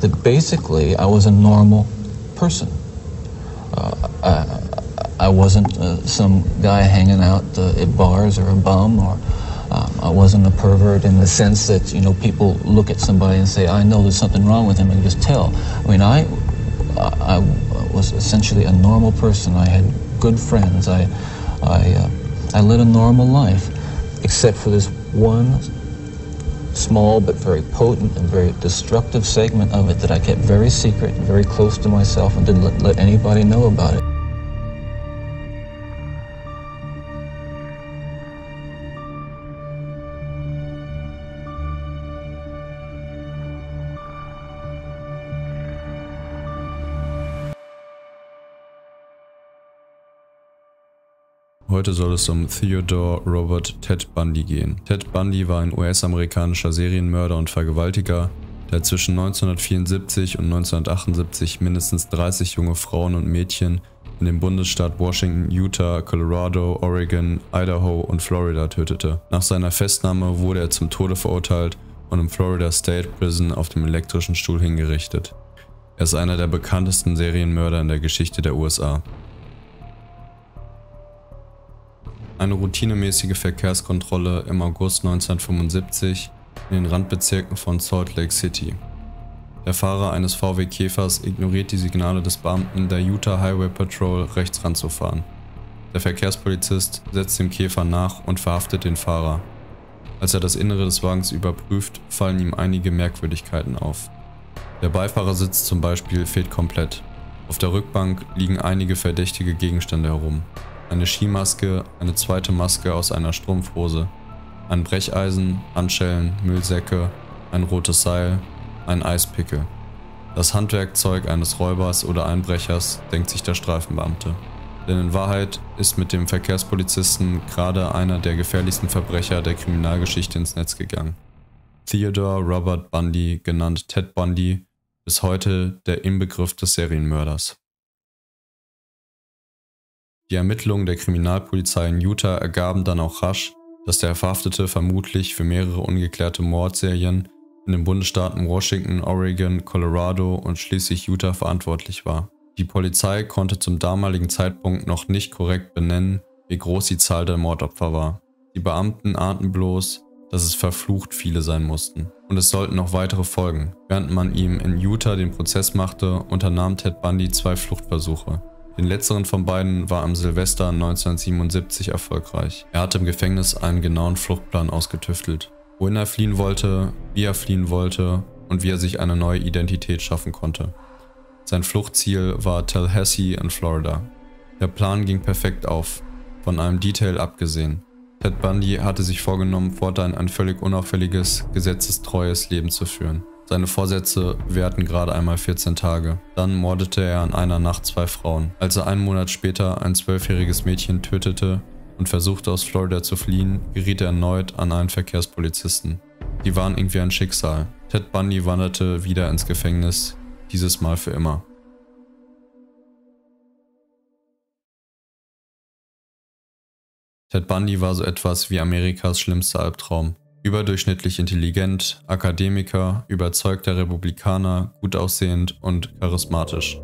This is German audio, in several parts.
that basically I was a normal person. Uh, I, I wasn't uh, some guy hanging out uh, at bars or a bum or um, I wasn't a pervert in the sense that you know people look at somebody and say I know there's something wrong with him and just tell. I mean I I was essentially a normal person. I had good friends. I I uh, I led a normal life, except for this one small but very potent and very destructive segment of it that I kept very secret very close to myself and didn't let, let anybody know about it. Heute soll es um Theodore Robert Ted Bundy gehen. Ted Bundy war ein US-amerikanischer Serienmörder und Vergewaltiger, der zwischen 1974 und 1978 mindestens 30 junge Frauen und Mädchen in dem Bundesstaat Washington, Utah, Colorado, Oregon, Idaho und Florida tötete. Nach seiner Festnahme wurde er zum Tode verurteilt und im Florida State Prison auf dem elektrischen Stuhl hingerichtet. Er ist einer der bekanntesten Serienmörder in der Geschichte der USA. Eine routinemäßige Verkehrskontrolle im August 1975 in den Randbezirken von Salt Lake City. Der Fahrer eines VW Käfers ignoriert die Signale des Beamten der Utah Highway Patrol, rechts ranzufahren. Der Verkehrspolizist setzt dem Käfer nach und verhaftet den Fahrer. Als er das Innere des Wagens überprüft, fallen ihm einige Merkwürdigkeiten auf. Der Beifahrersitz zum Beispiel fehlt komplett. Auf der Rückbank liegen einige verdächtige Gegenstände herum eine Skimaske, eine zweite Maske aus einer Strumpfhose, ein Brecheisen, Handschellen, Müllsäcke, ein rotes Seil, ein Eispickel. Das Handwerkzeug eines Räubers oder Einbrechers, denkt sich der Streifenbeamte. Denn in Wahrheit ist mit dem Verkehrspolizisten gerade einer der gefährlichsten Verbrecher der Kriminalgeschichte ins Netz gegangen. Theodore Robert Bundy, genannt Ted Bundy, ist heute der Inbegriff des Serienmörders. Die Ermittlungen der Kriminalpolizei in Utah ergaben dann auch rasch, dass der Verhaftete vermutlich für mehrere ungeklärte Mordserien in den Bundesstaaten Washington, Oregon, Colorado und schließlich Utah verantwortlich war. Die Polizei konnte zum damaligen Zeitpunkt noch nicht korrekt benennen, wie groß die Zahl der Mordopfer war. Die Beamten ahnten bloß, dass es verflucht viele sein mussten. Und es sollten noch weitere folgen. Während man ihm in Utah den Prozess machte, unternahm Ted Bundy zwei Fluchtversuche. Den letzteren von beiden war am Silvester 1977 erfolgreich. Er hatte im Gefängnis einen genauen Fluchtplan ausgetüftelt. Wohin er fliehen wollte, wie er fliehen wollte und wie er sich eine neue Identität schaffen konnte. Sein Fluchtziel war Tallahassee in Florida. Der Plan ging perfekt auf, von einem Detail abgesehen. Ted Bundy hatte sich vorgenommen, fortan ein völlig unauffälliges, gesetzestreues Leben zu führen. Seine Vorsätze währten gerade einmal 14 Tage. Dann mordete er an einer Nacht zwei Frauen. Als er einen Monat später ein zwölfjähriges Mädchen tötete und versuchte aus Florida zu fliehen, geriet er erneut an einen Verkehrspolizisten. Die waren irgendwie ein Schicksal. Ted Bundy wanderte wieder ins Gefängnis, dieses Mal für immer. Ted Bundy war so etwas wie Amerikas schlimmster Albtraum. Überdurchschnittlich intelligent, Akademiker, überzeugter Republikaner, gut aussehend und charismatisch.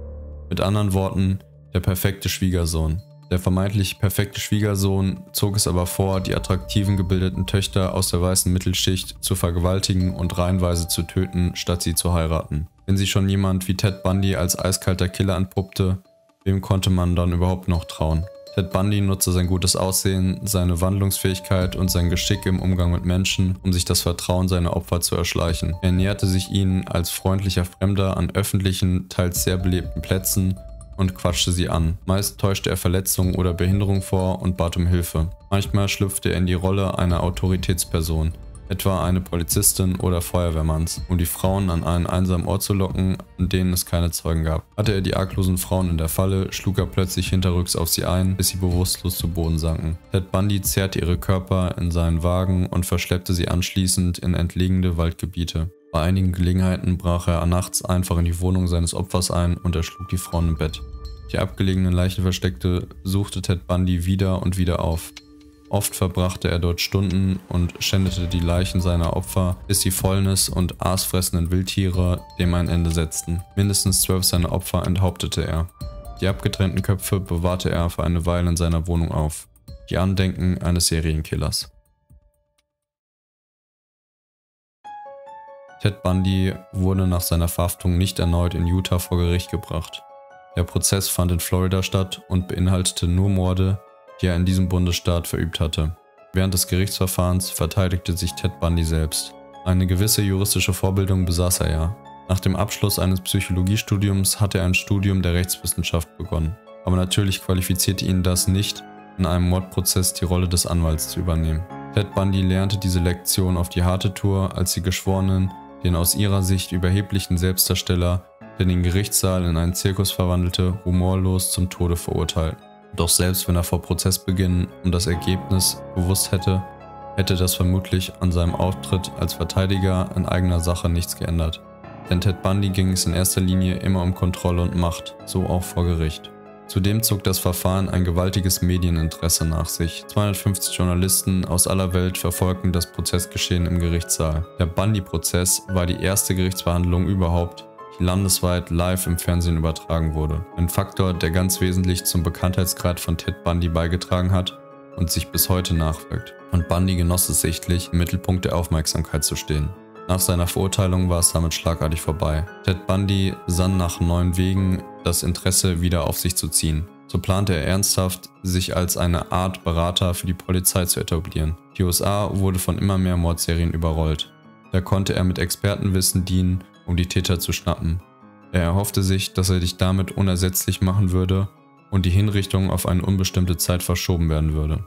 Mit anderen Worten, der perfekte Schwiegersohn. Der vermeintlich perfekte Schwiegersohn zog es aber vor, die attraktiven gebildeten Töchter aus der weißen Mittelschicht zu vergewaltigen und reihenweise zu töten, statt sie zu heiraten. Wenn sich schon jemand wie Ted Bundy als eiskalter Killer entpuppte, wem konnte man dann überhaupt noch trauen? Ted Bundy nutzte sein gutes Aussehen, seine Wandlungsfähigkeit und sein Geschick im Umgang mit Menschen, um sich das Vertrauen seiner Opfer zu erschleichen. Er näherte sich ihnen als freundlicher Fremder an öffentlichen, teils sehr belebten Plätzen und quatschte sie an. Meist täuschte er Verletzungen oder Behinderung vor und bat um Hilfe. Manchmal schlüpfte er in die Rolle einer Autoritätsperson, etwa eine Polizistin oder Feuerwehrmanns, um die Frauen an einen einsamen Ort zu locken, an denen es keine Zeugen gab. Hatte er die arglosen Frauen in der Falle, schlug er plötzlich hinterrücks auf sie ein, bis sie bewusstlos zu Boden sanken. Ted Bundy zerrte ihre Körper in seinen Wagen und verschleppte sie anschließend in entlegene Waldgebiete. Bei einigen Gelegenheiten brach er nachts einfach in die Wohnung seines Opfers ein und erschlug die Frauen im Bett. Die abgelegenen Leichenversteckte suchte Ted Bundy wieder und wieder auf. Oft verbrachte er dort Stunden und schändete die Leichen seiner Opfer, bis die Fäulnis und aasfressenden Wildtiere dem ein Ende setzten. Mindestens zwölf seiner Opfer enthauptete er. Die abgetrennten Köpfe bewahrte er für eine Weile in seiner Wohnung auf. Die Andenken eines Serienkillers. Ted Bundy wurde nach seiner Verhaftung nicht erneut in Utah vor Gericht gebracht. Der Prozess fand in Florida statt und beinhaltete nur Morde, die er in diesem Bundesstaat verübt hatte. Während des Gerichtsverfahrens verteidigte sich Ted Bundy selbst. Eine gewisse juristische Vorbildung besaß er ja. Nach dem Abschluss eines Psychologiestudiums hatte er ein Studium der Rechtswissenschaft begonnen. Aber natürlich qualifizierte ihn das nicht, in einem Mordprozess die Rolle des Anwalts zu übernehmen. Ted Bundy lernte diese Lektion auf die harte Tour, als die Geschworenen den aus ihrer Sicht überheblichen Selbstdarsteller, der den Gerichtssaal in einen Zirkus verwandelte, humorlos zum Tode verurteilten. Doch selbst wenn er vor Prozessbeginn um das Ergebnis gewusst hätte, hätte das vermutlich an seinem Auftritt als Verteidiger in eigener Sache nichts geändert. Denn Ted Bundy ging es in erster Linie immer um Kontrolle und Macht, so auch vor Gericht. Zudem zog das Verfahren ein gewaltiges Medieninteresse nach sich. 250 Journalisten aus aller Welt verfolgten das Prozessgeschehen im Gerichtssaal. Der Bundy-Prozess war die erste Gerichtsverhandlung überhaupt, landesweit live im Fernsehen übertragen wurde. Ein Faktor, der ganz wesentlich zum Bekanntheitsgrad von Ted Bundy beigetragen hat und sich bis heute nachwirkt. Und Bundy genoss es sichtlich, im Mittelpunkt der Aufmerksamkeit zu stehen. Nach seiner Verurteilung war es damit schlagartig vorbei. Ted Bundy sann nach neuen Wegen, das Interesse wieder auf sich zu ziehen. So plante er ernsthaft, sich als eine Art Berater für die Polizei zu etablieren. Die USA wurde von immer mehr Mordserien überrollt. Da konnte er mit Expertenwissen dienen, um die Täter zu schnappen. Er erhoffte sich, dass er dich damit unersetzlich machen würde und die Hinrichtung auf eine unbestimmte Zeit verschoben werden würde.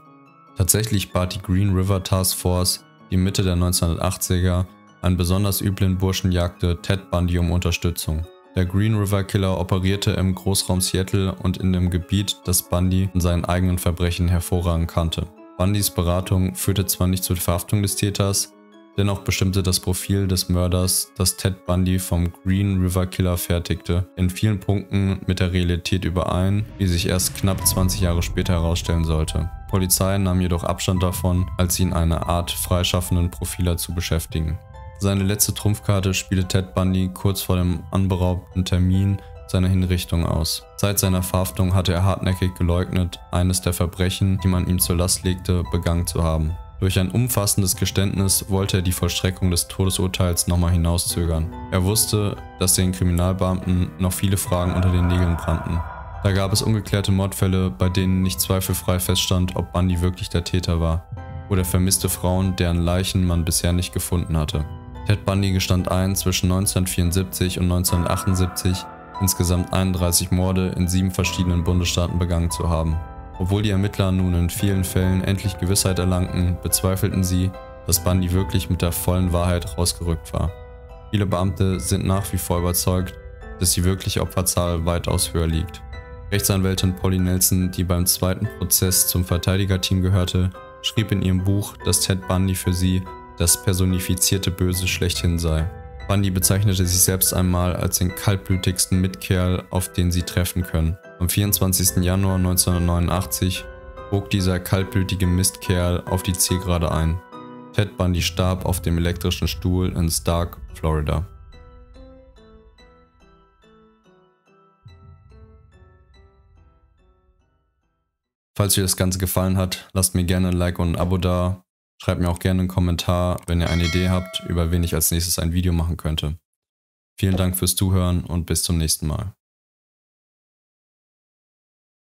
Tatsächlich bat die Green River Task Force, die Mitte der 1980er einen besonders üblen Burschen jagte Ted Bundy um Unterstützung. Der Green River Killer operierte im Großraum Seattle und in dem Gebiet, das Bundy in seinen eigenen Verbrechen hervorragend kannte. Bundys Beratung führte zwar nicht zur Verhaftung des Täters, dennoch bestimmte das Profil des Mörders, das Ted Bundy vom Green River Killer fertigte, in vielen Punkten mit der Realität überein, wie sich erst knapp 20 Jahre später herausstellen sollte. Die Polizei nahm jedoch Abstand davon, als ihn eine Art freischaffenden Profiler zu beschäftigen. Seine letzte Trumpfkarte spielte Ted Bundy kurz vor dem anberaubten Termin seiner Hinrichtung aus. Seit seiner Verhaftung hatte er hartnäckig geleugnet, eines der Verbrechen, die man ihm zur Last legte, begangen zu haben. Durch ein umfassendes Geständnis wollte er die Vollstreckung des Todesurteils nochmal hinauszögern. Er wusste, dass den Kriminalbeamten noch viele Fragen unter den Nägeln brannten. Da gab es ungeklärte Mordfälle, bei denen nicht zweifelfrei feststand, ob Bundy wirklich der Täter war, oder vermisste Frauen, deren Leichen man bisher nicht gefunden hatte. Ted Bundy gestand ein, zwischen 1974 und 1978 insgesamt 31 Morde in sieben verschiedenen Bundesstaaten begangen zu haben. Obwohl die Ermittler nun in vielen Fällen endlich Gewissheit erlangten, bezweifelten sie, dass Bundy wirklich mit der vollen Wahrheit rausgerückt war. Viele Beamte sind nach wie vor überzeugt, dass die wirkliche Opferzahl weitaus höher liegt. Rechtsanwältin Polly Nelson, die beim zweiten Prozess zum Verteidigerteam gehörte, schrieb in ihrem Buch, dass Ted Bundy für sie das personifizierte Böse schlechthin sei. Bundy bezeichnete sich selbst einmal als den kaltblütigsten Mitkerl, auf den sie treffen können. Am 24. Januar 1989 bog dieser kaltblütige Mistkerl auf die Zielgerade ein. Ted Bundy starb auf dem elektrischen Stuhl in Stark, Florida. Falls euch das Ganze gefallen hat, lasst mir gerne ein Like und ein Abo da. Schreibt mir auch gerne einen Kommentar, wenn ihr eine Idee habt, über wen ich als nächstes ein Video machen könnte. Vielen Dank fürs Zuhören und bis zum nächsten Mal.